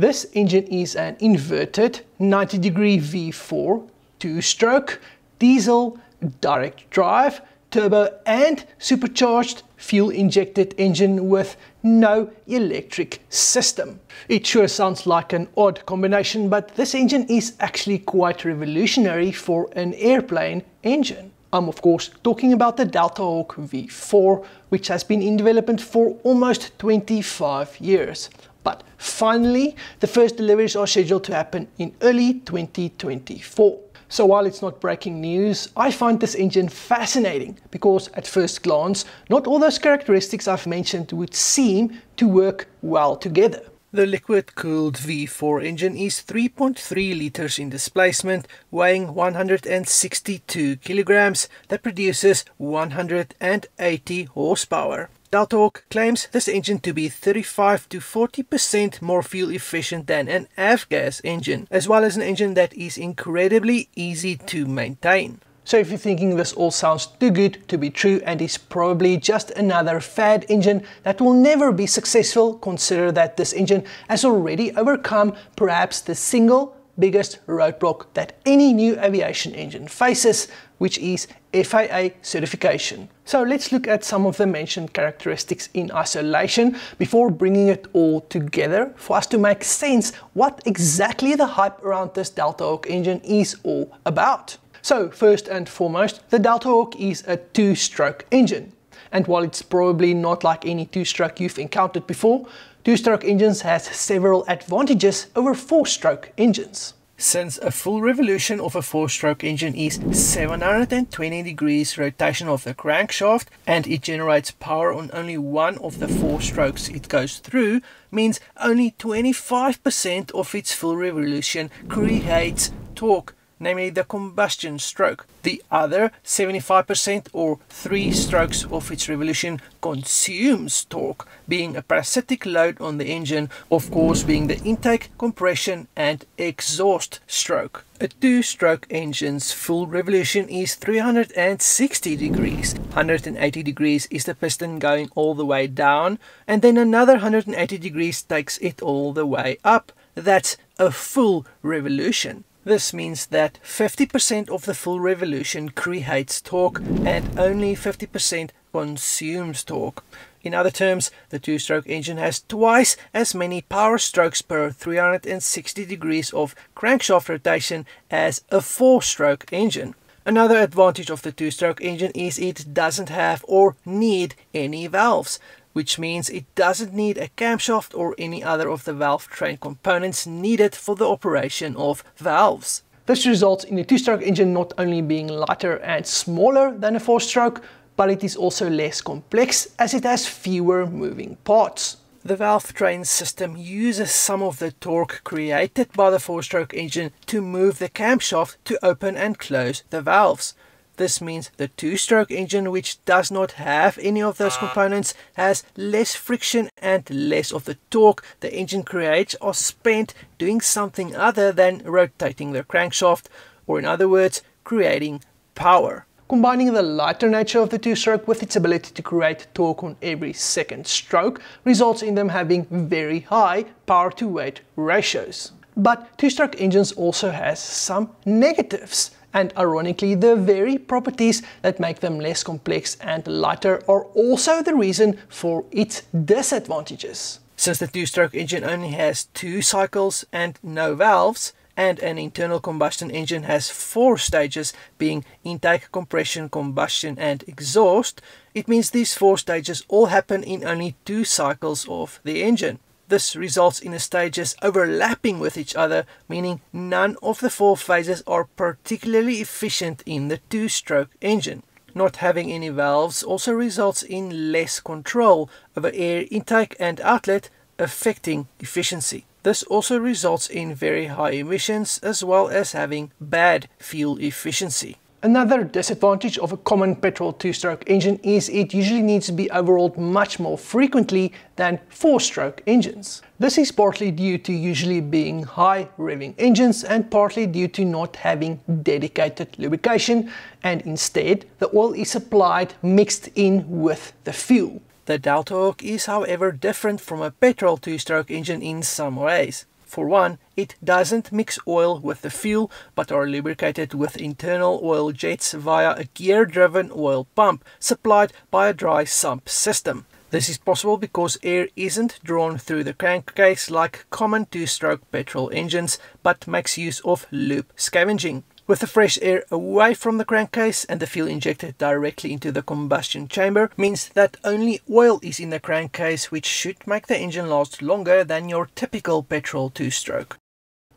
This engine is an inverted 90 degree V4 two-stroke diesel direct drive turbo and supercharged fuel injected engine with no electric system. It sure sounds like an odd combination but this engine is actually quite revolutionary for an airplane engine. I'm of course talking about the Delta Hawk V4 which has been in development for almost 25 years. But finally, the first deliveries are scheduled to happen in early 2024. So while it's not breaking news, I find this engine fascinating because at first glance, not all those characteristics I've mentioned would seem to work well together. The liquid-cooled V4 engine is 3.3 liters in displacement, weighing 162 kilograms, that produces 180 horsepower. Delta Hawk claims this engine to be 35 to 40% more fuel efficient than an avgas engine, as well as an engine that is incredibly easy to maintain. So if you're thinking this all sounds too good to be true and is probably just another fad engine that will never be successful, consider that this engine has already overcome perhaps the single biggest roadblock that any new aviation engine faces, which is FAA certification. So let's look at some of the mentioned characteristics in isolation before bringing it all together for us to make sense what exactly the hype around this Delta Hawk engine is all about. So first and foremost, the Delta Hawk is a two-stroke engine. And while it's probably not like any two-stroke you've encountered before, two-stroke engines has several advantages over four-stroke engines. Since a full revolution of a four-stroke engine is 720 degrees rotation of the crankshaft and it generates power on only one of the four strokes it goes through, means only 25% of its full revolution creates torque namely the combustion stroke. The other 75% or 3 strokes of its revolution consumes torque, being a parasitic load on the engine, of course being the intake, compression and exhaust stroke. A two-stroke engine's full revolution is 360 degrees. 180 degrees is the piston going all the way down and then another 180 degrees takes it all the way up. That's a full revolution. This means that 50% of the full revolution creates torque and only 50% consumes torque. In other terms, the two-stroke engine has twice as many power strokes per 360 degrees of crankshaft rotation as a four-stroke engine. Another advantage of the two-stroke engine is it doesn't have or need any valves which means it doesn't need a camshaft or any other of the valve train components needed for the operation of valves. This results in a two-stroke engine not only being lighter and smaller than a four-stroke, but it is also less complex as it has fewer moving parts. The valve train system uses some of the torque created by the four-stroke engine to move the camshaft to open and close the valves. This means the two-stroke engine, which does not have any of those ah. components, has less friction and less of the torque the engine creates are spent doing something other than rotating the crankshaft, or in other words, creating power. Combining the lighter nature of the two-stroke with its ability to create torque on every second stroke results in them having very high power-to-weight ratios. But two-stroke engines also has some negatives and ironically the very properties that make them less complex and lighter are also the reason for its disadvantages. Since the two-stroke engine only has two cycles and no valves, and an internal combustion engine has four stages being intake, compression, combustion and exhaust, it means these four stages all happen in only two cycles of the engine. This results in the stages overlapping with each other, meaning none of the four phases are particularly efficient in the two-stroke engine. Not having any valves also results in less control over air intake and outlet, affecting efficiency. This also results in very high emissions as well as having bad fuel efficiency. Another disadvantage of a common petrol two-stroke engine is it usually needs to be overhauled much more frequently than four-stroke engines. This is partly due to usually being high revving engines and partly due to not having dedicated lubrication and instead the oil is supplied mixed in with the fuel. The Delta Hawk is however different from a petrol two-stroke engine in some ways. For one, it doesn't mix oil with the fuel, but are lubricated with internal oil jets via a gear-driven oil pump supplied by a dry sump system. This is possible because air isn't drawn through the crankcase like common two-stroke petrol engines, but makes use of loop scavenging. With the fresh air away from the crankcase and the fuel injected directly into the combustion chamber means that only oil is in the crankcase which should make the engine last longer than your typical petrol two-stroke.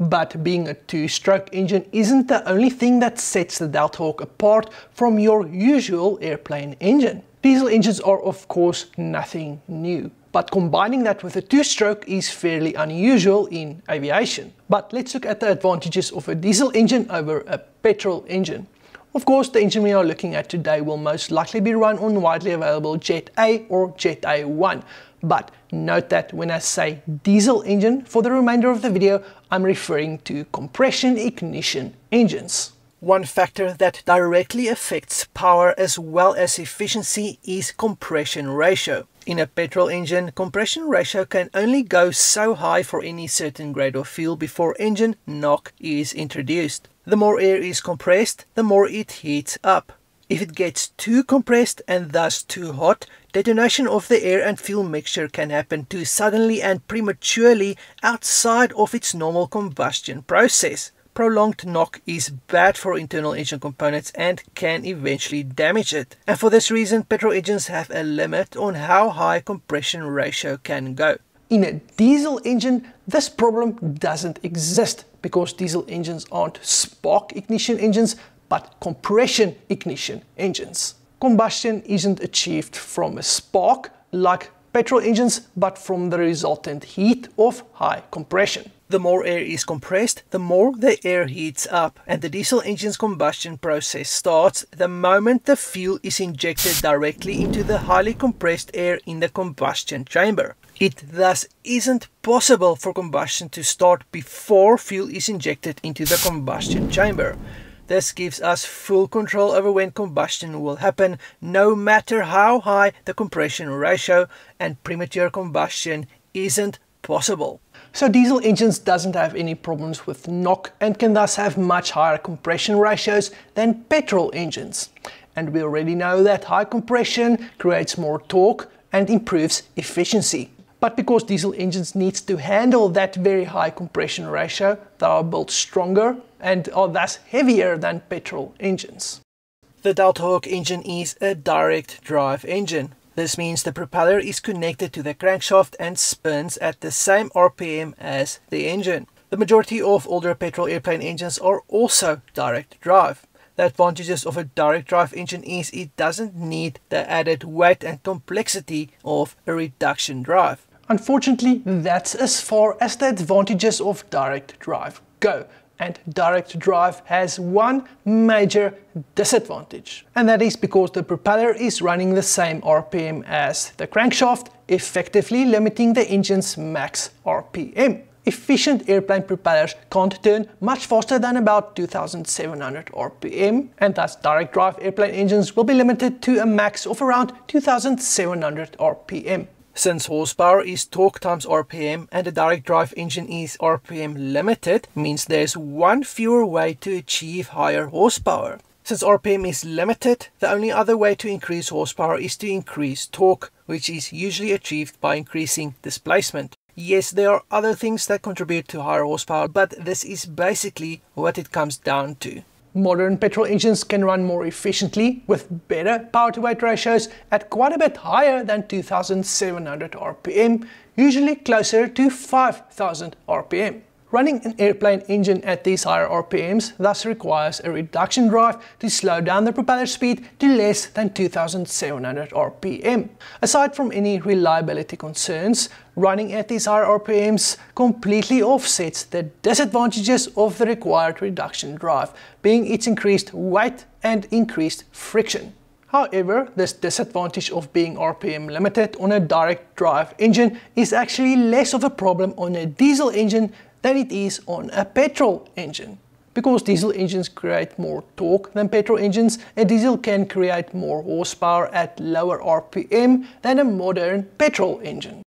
But being a two-stroke engine isn't the only thing that sets the Deltahawk apart from your usual airplane engine. Diesel engines are of course nothing new, but combining that with a two-stroke is fairly unusual in aviation. But let's look at the advantages of a diesel engine over a petrol engine. Of course, the engine we are looking at today will most likely be run on widely available Jet A or Jet A1. But note that when I say diesel engine, for the remainder of the video, I'm referring to compression ignition engines. One factor that directly affects power as well as efficiency is compression ratio. In a petrol engine, compression ratio can only go so high for any certain grade of fuel before engine knock is introduced. The more air is compressed, the more it heats up. If it gets too compressed and thus too hot, detonation of the air and fuel mixture can happen too suddenly and prematurely outside of its normal combustion process prolonged knock is bad for internal engine components and can eventually damage it. And for this reason, petrol engines have a limit on how high compression ratio can go. In a diesel engine, this problem doesn't exist because diesel engines aren't spark ignition engines, but compression ignition engines. Combustion isn't achieved from a spark like petrol engines, but from the resultant heat of high compression. The more air is compressed, the more the air heats up and the diesel engine's combustion process starts the moment the fuel is injected directly into the highly compressed air in the combustion chamber. It thus isn't possible for combustion to start before fuel is injected into the combustion chamber. This gives us full control over when combustion will happen, no matter how high the compression ratio, and premature combustion isn't possible. So diesel engines doesn't have any problems with knock and can thus have much higher compression ratios than petrol engines. And we already know that high compression creates more torque and improves efficiency. But because diesel engines need to handle that very high compression ratio, they are built stronger and are thus heavier than petrol engines. The Deltahawk engine is a direct drive engine, this means the propeller is connected to the crankshaft and spins at the same RPM as the engine. The majority of older petrol airplane engines are also direct drive. The advantages of a direct drive engine is it doesn't need the added weight and complexity of a reduction drive. Unfortunately, that's as far as the advantages of direct drive go and direct drive has one major disadvantage. And that is because the propeller is running the same RPM as the crankshaft, effectively limiting the engine's max RPM. Efficient airplane propellers can't turn much faster than about 2700 RPM, and thus direct drive airplane engines will be limited to a max of around 2700 RPM. Since horsepower is torque times RPM and the direct drive engine is RPM limited, means there's one fewer way to achieve higher horsepower. Since RPM is limited, the only other way to increase horsepower is to increase torque, which is usually achieved by increasing displacement. Yes, there are other things that contribute to higher horsepower, but this is basically what it comes down to. Modern petrol engines can run more efficiently with better power to weight ratios at quite a bit higher than 2700 RPM, usually closer to 5000 RPM. Running an airplane engine at these higher RPMs thus requires a reduction drive to slow down the propeller speed to less than 2700 RPM. Aside from any reliability concerns, running at these higher RPMs completely offsets the disadvantages of the required reduction drive, being its increased weight and increased friction. However, this disadvantage of being RPM limited on a direct drive engine is actually less of a problem on a diesel engine than it is on a petrol engine. Because diesel engines create more torque than petrol engines, a diesel can create more horsepower at lower RPM than a modern petrol engine.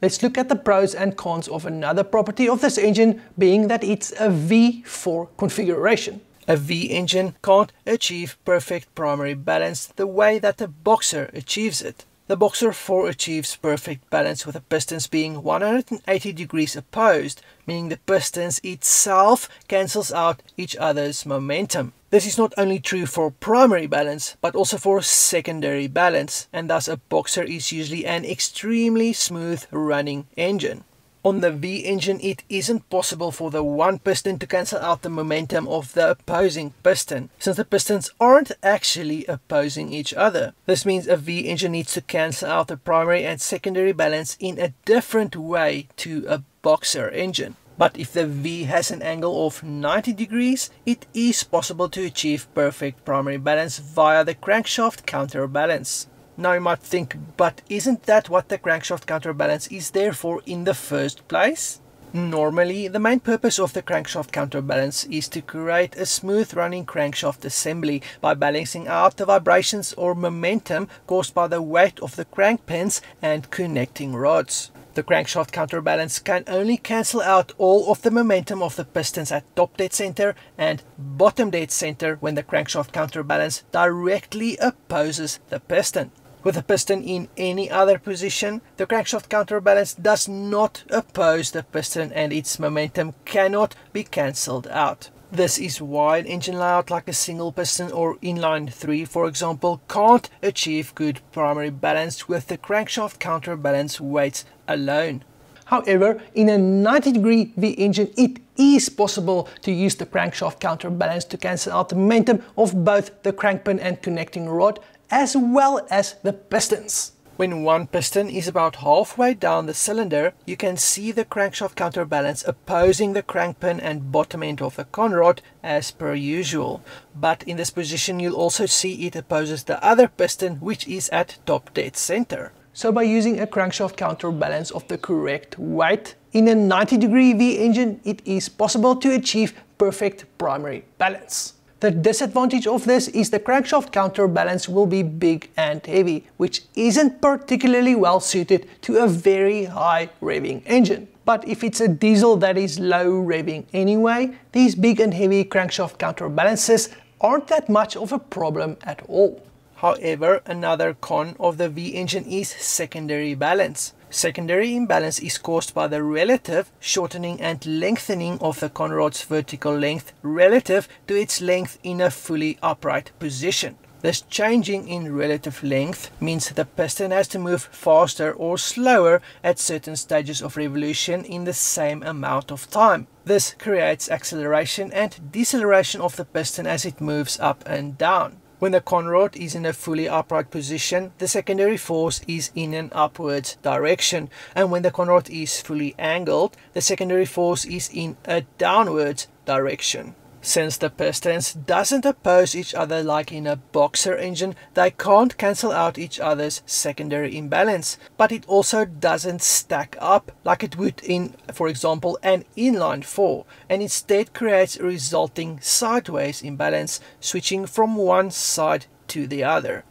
let's look at the pros and cons of another property of this engine being that it's a V4 configuration. A V engine can't achieve perfect primary balance the way that a Boxer achieves it. The Boxer 4 achieves perfect balance with the pistons being 180 degrees opposed, meaning the pistons itself cancels out each other's momentum. This is not only true for primary balance, but also for secondary balance, and thus a Boxer is usually an extremely smooth running engine. On the V engine, it isn't possible for the one piston to cancel out the momentum of the opposing piston, since the pistons aren't actually opposing each other. This means a V engine needs to cancel out the primary and secondary balance in a different way to a boxer engine. But if the V has an angle of 90 degrees, it is possible to achieve perfect primary balance via the crankshaft counterbalance. Now you might think, but isn't that what the crankshaft counterbalance is there for in the first place? Normally, the main purpose of the crankshaft counterbalance is to create a smooth running crankshaft assembly by balancing out the vibrations or momentum caused by the weight of the crank pins and connecting rods. The crankshaft counterbalance can only cancel out all of the momentum of the pistons at top dead center and bottom dead center when the crankshaft counterbalance directly opposes the piston. With the piston in any other position, the crankshaft counterbalance does not oppose the piston and its momentum cannot be cancelled out. This is why an engine layout like a single piston or inline 3 for example can't achieve good primary balance with the crankshaft counterbalance weights alone. However, in a 90 degree V engine it is possible to use the crankshaft counterbalance to cancel out the momentum of both the crankpin and connecting rod as well as the pistons. When one piston is about halfway down the cylinder, you can see the crankshaft counterbalance opposing the crankpin and bottom end of the conrod as per usual. But in this position you'll also see it opposes the other piston which is at top dead center. So by using a crankshaft counterbalance of the correct weight, in a 90 degree V engine it is possible to achieve perfect primary balance. The disadvantage of this is the crankshaft counterbalance will be big and heavy, which isn't particularly well suited to a very high revving engine. But if it's a diesel that is low revving anyway, these big and heavy crankshaft counterbalances aren't that much of a problem at all. However, another con of the V engine is secondary balance. Secondary imbalance is caused by the relative shortening and lengthening of the conrod's vertical length relative to its length in a fully upright position. This changing in relative length means the piston has to move faster or slower at certain stages of revolution in the same amount of time. This creates acceleration and deceleration of the piston as it moves up and down. When the conrod is in a fully upright position, the secondary force is in an upwards direction, and when the conrod is fully angled, the secondary force is in a downwards direction. Since the pistons doesn't oppose each other like in a boxer engine, they can't cancel out each other's secondary imbalance, but it also doesn't stack up like it would in, for example, an inline 4, and instead creates a resulting sideways imbalance, switching from one side to the other.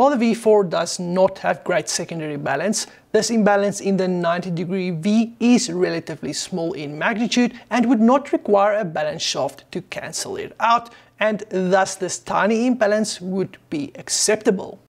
While the V4 does not have great secondary balance, this imbalance in the 90 degree V is relatively small in magnitude and would not require a balance shaft to cancel it out and thus this tiny imbalance would be acceptable.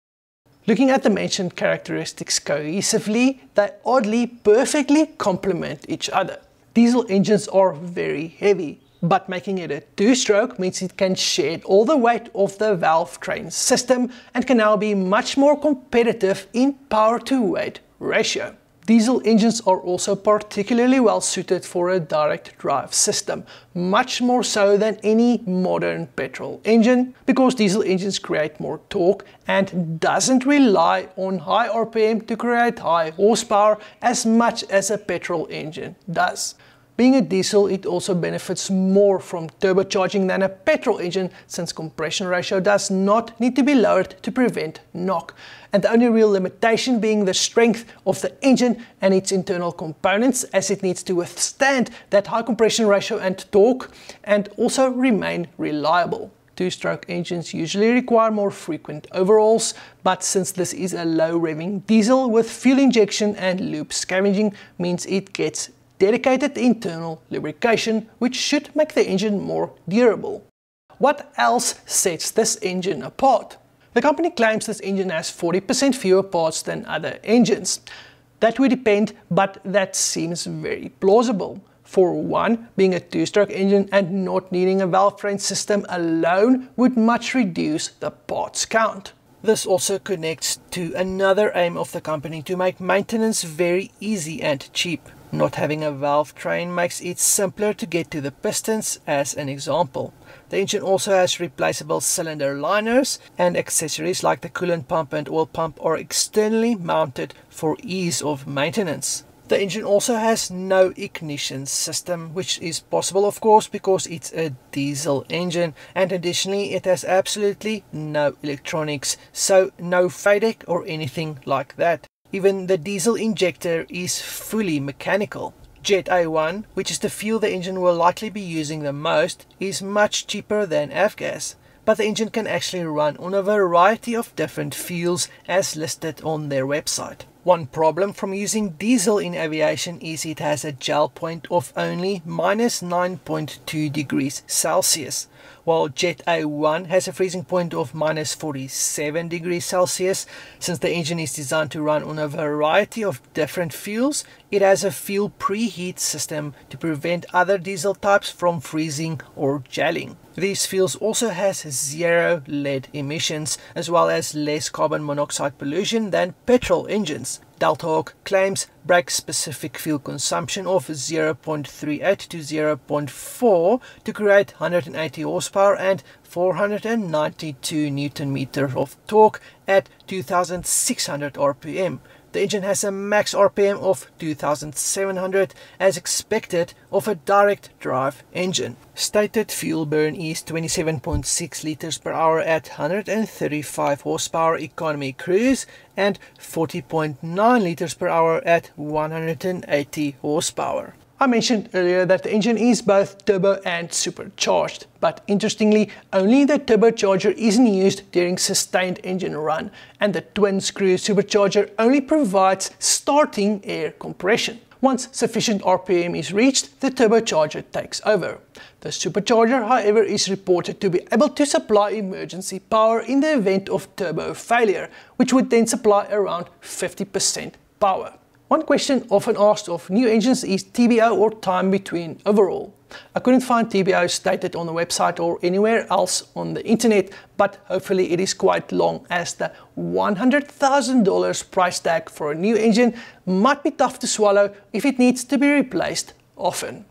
Looking at the mentioned characteristics cohesively, they oddly perfectly complement each other. Diesel engines are very heavy, but making it a two-stroke means it can shed all the weight of the valve train system and can now be much more competitive in power to weight ratio. Diesel engines are also particularly well suited for a direct drive system, much more so than any modern petrol engine, because diesel engines create more torque and doesn't rely on high RPM to create high horsepower as much as a petrol engine does. Being a diesel, it also benefits more from turbocharging than a petrol engine since compression ratio does not need to be lowered to prevent knock. And the only real limitation being the strength of the engine and its internal components as it needs to withstand that high compression ratio and torque and also remain reliable. two-stroke engines usually require more frequent overhauls, but since this is a low-revving diesel with fuel injection and loop scavenging means it gets dedicated internal lubrication, which should make the engine more durable. What else sets this engine apart? The company claims this engine has 40% fewer parts than other engines. That would depend, but that seems very plausible. For one, being a two-stroke engine and not needing a valve train system alone would much reduce the parts count. This also connects to another aim of the company to make maintenance very easy and cheap. Not having a valve train makes it simpler to get to the pistons as an example. The engine also has replaceable cylinder liners and accessories like the coolant pump and oil pump are externally mounted for ease of maintenance. The engine also has no ignition system, which is possible of course because it's a diesel engine and additionally it has absolutely no electronics, so no FADEC or anything like that. Even the diesel injector is fully mechanical. Jet A1, which is the fuel the engine will likely be using the most, is much cheaper than avgas, but the engine can actually run on a variety of different fuels as listed on their website. One problem from using diesel in aviation is it has a gel point of only minus 9.2 degrees Celsius, while Jet A1 has a freezing point of minus 47 degrees Celsius. Since the engine is designed to run on a variety of different fuels, it has a fuel preheat system to prevent other diesel types from freezing or gelling. These fuels also has zero lead emissions as well as less carbon monoxide pollution than petrol engines. Deltahawk claims brake specific fuel consumption of 0.38 to 0.4 to create 180 horsepower and 492 newton meters of torque at 2600 rpm the engine has a max RPM of 2700 as expected of a direct drive engine. Stated fuel burn is 27.6 liters per hour at 135 horsepower economy cruise and 40.9 liters per hour at 180 horsepower. I mentioned earlier that the engine is both turbo and supercharged, but interestingly, only the turbocharger isn't used during sustained engine run, and the twin-screw supercharger only provides starting air compression. Once sufficient RPM is reached, the turbocharger takes over. The supercharger, however, is reported to be able to supply emergency power in the event of turbo failure, which would then supply around 50% power. One question often asked of new engines is TBO or time between overhaul. I couldn't find TBO stated on the website or anywhere else on the internet, but hopefully it is quite long as the $100,000 price tag for a new engine might be tough to swallow if it needs to be replaced often.